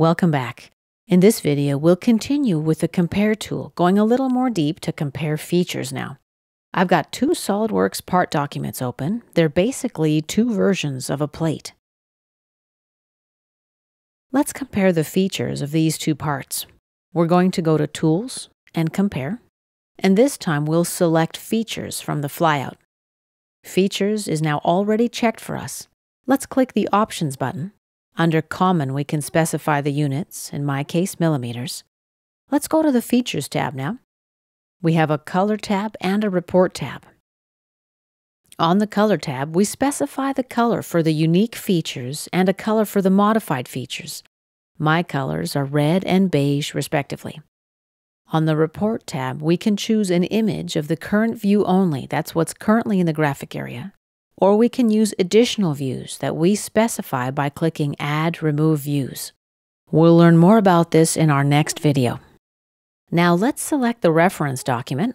Welcome back. In this video, we'll continue with the Compare tool, going a little more deep to compare features now. I've got two SOLIDWORKS part documents open. They're basically two versions of a plate. Let's compare the features of these two parts. We're going to go to Tools and Compare, and this time we'll select Features from the flyout. Features is now already checked for us. Let's click the Options button under Common, we can specify the units, in my case, millimeters. Let's go to the Features tab now. We have a Color tab and a Report tab. On the Color tab, we specify the color for the unique features and a color for the modified features. My colors are red and beige, respectively. On the Report tab, we can choose an image of the current view only, that's what's currently in the graphic area, or we can use additional views that we specify by clicking Add Remove Views. We'll learn more about this in our next video. Now let's select the reference document.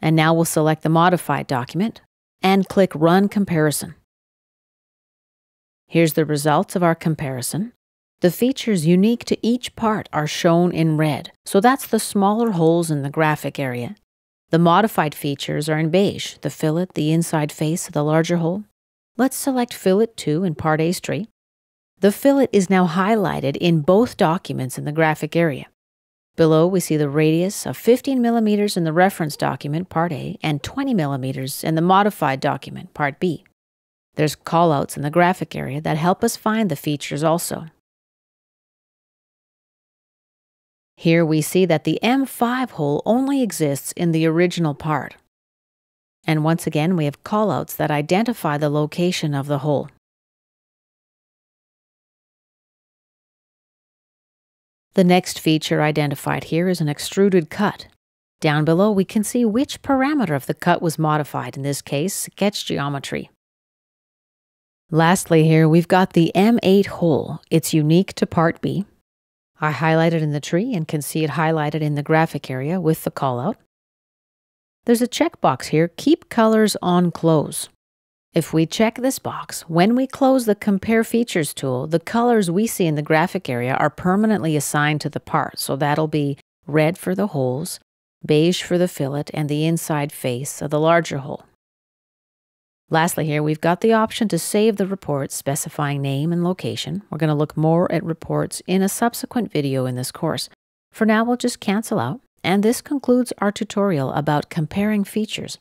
And now we'll select the modified document and click Run Comparison. Here's the results of our comparison. The features unique to each part are shown in red, so that's the smaller holes in the graphic area. The modified features are in beige, the fillet, the inside face, of the larger hole. Let's select Fillet 2 in Part A straight. The fillet is now highlighted in both documents in the graphic area. Below, we see the radius of 15 millimeters in the reference document, Part A, and 20 millimeters in the modified document, Part B. There's callouts in the graphic area that help us find the features also. Here we see that the M5 hole only exists in the original part. And once again, we have callouts that identify the location of the hole. The next feature identified here is an extruded cut. Down below, we can see which parameter of the cut was modified, in this case, sketch geometry. Lastly here, we've got the M8 hole. It's unique to Part B, I highlight it in the tree and can see it highlighted in the graphic area with the callout. There's a checkbox here, Keep Colors on Close. If we check this box, when we close the Compare Features tool, the colors we see in the graphic area are permanently assigned to the part. So that'll be red for the holes, beige for the fillet, and the inside face of the larger hole. Lastly here, we've got the option to save the report specifying name and location. We're going to look more at reports in a subsequent video in this course. For now, we'll just cancel out. And this concludes our tutorial about comparing features